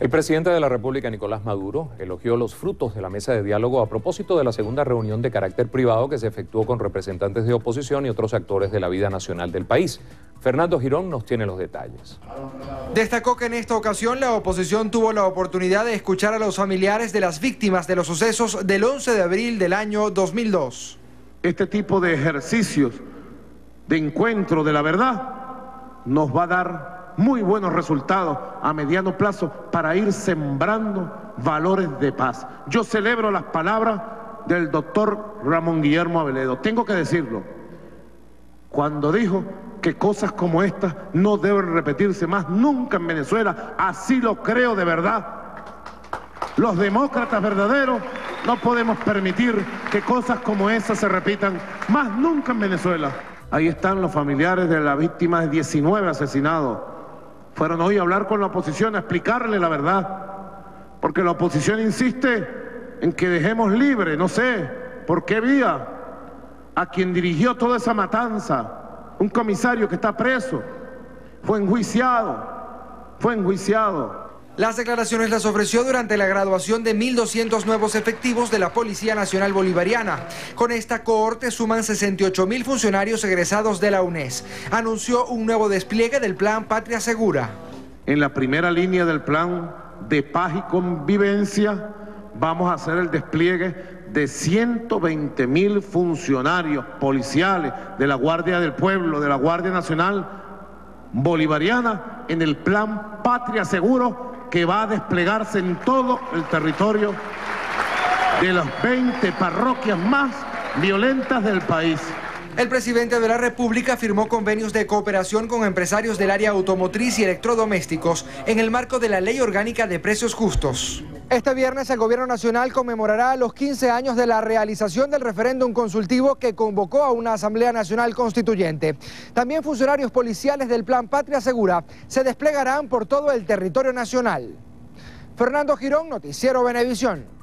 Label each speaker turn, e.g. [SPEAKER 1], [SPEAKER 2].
[SPEAKER 1] El presidente de la República, Nicolás Maduro, elogió los frutos de la mesa de diálogo a propósito de la segunda reunión de carácter privado que se efectuó con representantes de oposición y otros actores de la vida nacional del país. Fernando Girón nos tiene los detalles.
[SPEAKER 2] Destacó que en esta ocasión la oposición tuvo la oportunidad de escuchar a los familiares de las víctimas de los sucesos del 11 de abril del año 2002.
[SPEAKER 3] Este tipo de ejercicios de encuentro de la verdad nos va a dar muy buenos resultados a mediano plazo para ir sembrando valores de paz. Yo celebro las palabras del doctor Ramón Guillermo Aveledo. Tengo que decirlo. Cuando dijo que cosas como estas no deben repetirse más nunca en Venezuela, así lo creo de verdad. Los demócratas verdaderos no podemos permitir que cosas como esas se repitan más nunca en Venezuela. Ahí están los familiares de la víctima de 19 asesinados fueron hoy a hablar con la oposición, a explicarle la verdad. Porque la oposición insiste en que dejemos libre, no sé por qué vía, a quien dirigió toda esa matanza, un comisario que está preso, fue enjuiciado, fue enjuiciado.
[SPEAKER 2] Las declaraciones las ofreció durante la graduación de 1.200 nuevos efectivos de la Policía Nacional Bolivariana. Con esta cohorte suman 68 mil funcionarios egresados de la UNES. Anunció un nuevo despliegue del Plan Patria Segura.
[SPEAKER 3] En la primera línea del plan de paz y convivencia vamos a hacer el despliegue de 120 mil funcionarios policiales de la Guardia del Pueblo, de la Guardia Nacional Bolivariana, en el plan Patria Seguro que va a desplegarse en todo el territorio de las 20 parroquias más violentas del país.
[SPEAKER 2] El presidente de la República firmó convenios de cooperación con empresarios del área automotriz y electrodomésticos en el marco de la Ley Orgánica de Precios Justos. Este viernes el Gobierno Nacional conmemorará los 15 años de la realización del referéndum consultivo que convocó a una Asamblea Nacional Constituyente. También funcionarios policiales del Plan Patria Segura se desplegarán por todo el territorio nacional. Fernando Girón, Noticiero Venevisión.